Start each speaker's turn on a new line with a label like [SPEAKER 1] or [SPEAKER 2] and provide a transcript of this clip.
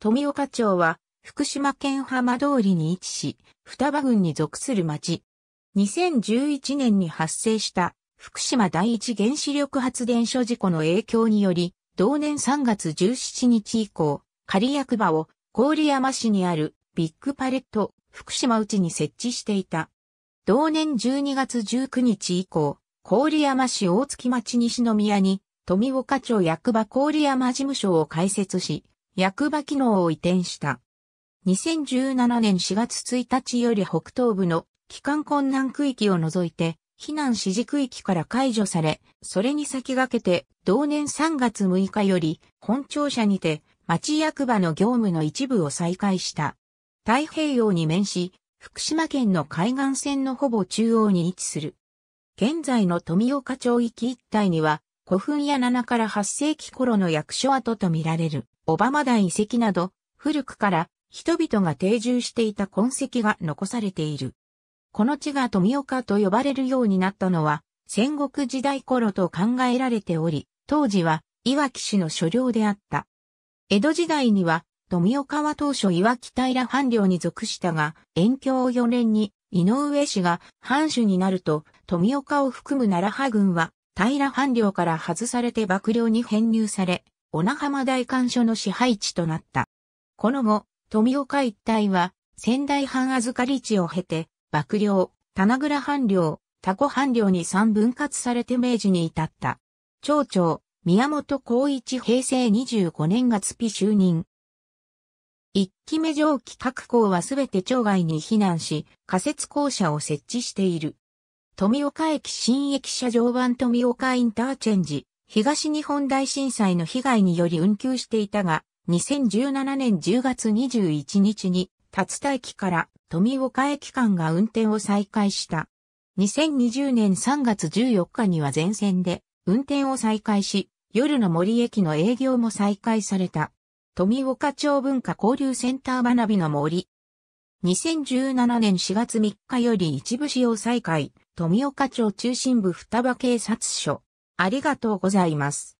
[SPEAKER 1] 富岡町は福島県浜通りに位置し、双葉郡に属する町。2011年に発生した福島第一原子力発電所事故の影響により、同年3月17日以降、仮役場を郡山市にあるビッグパレット福島内に設置していた。同年12月19日以降、郡山市大月町西宮に富岡町役場郡山事務所を開設し、役場機能を移転した。2017年4月1日より北東部の帰還困難区域を除いて、避難指示区域から解除され、それに先駆けて、同年3月6日より、本庁舎にて、町役場の業務の一部を再開した。太平洋に面し、福島県の海岸線のほぼ中央に位置する。現在の富岡町域一帯には、古墳や7から8世紀頃の役所跡とみられる、小浜台遺跡など、古くから人々が定住していた痕跡が残されている。この地が富岡と呼ばれるようになったのは、戦国時代頃と考えられており、当時は、岩木氏の所領であった。江戸時代には、富岡は当初岩木平藩領に属したが、延享4年に井上氏が藩主になると、富岡を含む奈良派軍は、平藩領から外されて幕僚に編入され、小名浜大官所の支配地となった。この後、富岡一帯は、仙台藩預かり地を経て、幕僚、棚倉藩領、タコ藩領に三分割されて明治に至った。町長、宮本光一平成25年月日就任。一期目上記各校はすべて町外に避難し、仮設校舎を設置している。富岡駅新駅車上版富岡インターチェンジ、東日本大震災の被害により運休していたが、2017年10月21日に、竜田駅から富岡駅間が運転を再開した。2020年3月14日には全線で運転を再開し、夜の森駅の営業も再開された。富岡町文化交流センター学びの森。2017年4月3日より一部使用再開、富岡町中心部双葉警察署。ありがとうございます。